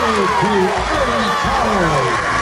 Riley P. Eddie